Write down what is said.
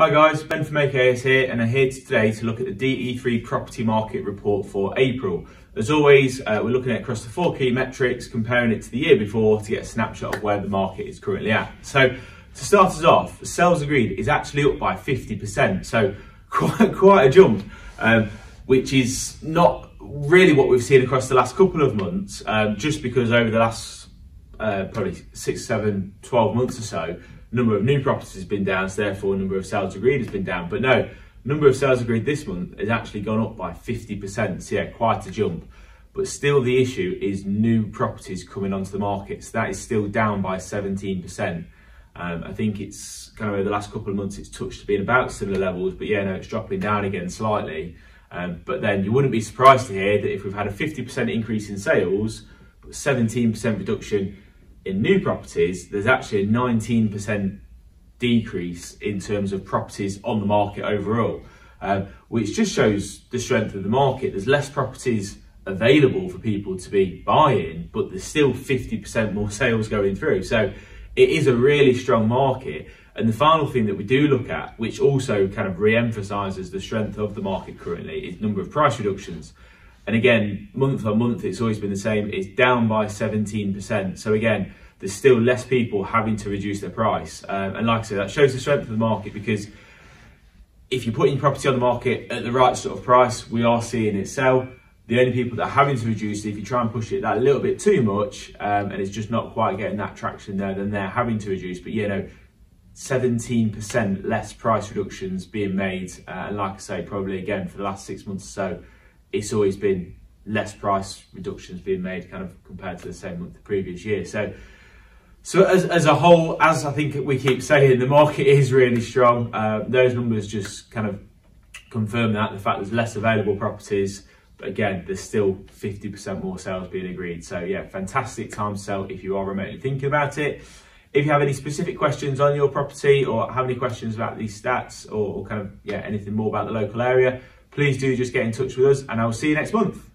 Hi guys, Ben from AKS here and I'm here today to look at the DE3 property market report for April. As always, uh, we're looking at across the four key metrics, comparing it to the year before to get a snapshot of where the market is currently at. So to start us off, sales agreed is actually up by 50%, so quite, quite a jump, um, which is not really what we've seen across the last couple of months, um, just because over the last uh, probably six, seven, 12 months or so, number of new properties has been down, so therefore number of sales agreed has been down. But no, number of sales agreed this month has actually gone up by 50%. So yeah, quite a jump. But still the issue is new properties coming onto the market. So that is still down by 17%. Um, I think it's kind of over the last couple of months it's touched to being about similar levels, but yeah, no, it's dropping down again slightly. Um, but then you wouldn't be surprised to hear that if we've had a 50% increase in sales, but 17% reduction in new properties, there's actually a 19% decrease in terms of properties on the market overall, um, which just shows the strength of the market. There's less properties available for people to be buying, but there's still 50% more sales going through. So it is a really strong market. And the final thing that we do look at, which also kind of re-emphasizes the strength of the market currently, is number of price reductions. And again, month on month, it's always been the same. It's down by 17%. So again, there's still less people having to reduce their price. Um, and like I said, that shows the strength of the market because if you're putting your property on the market at the right sort of price, we are seeing it sell. The only people that are having to reduce it, if you try and push it that little bit too much, um, and it's just not quite getting that traction there, then they're having to reduce. But you know, 17% less price reductions being made. Uh, and like I say, probably again for the last six months or so, it's always been less price reductions being made kind of compared to the same month the previous year. So, so as, as a whole, as I think we keep saying, the market is really strong. Uh, those numbers just kind of confirm that the fact there's less available properties, but again, there's still 50% more sales being agreed. So yeah, fantastic time to sell if you are remotely thinking about it. If you have any specific questions on your property or have any questions about these stats or, or kind of yeah anything more about the local area, please do just get in touch with us and I will see you next month.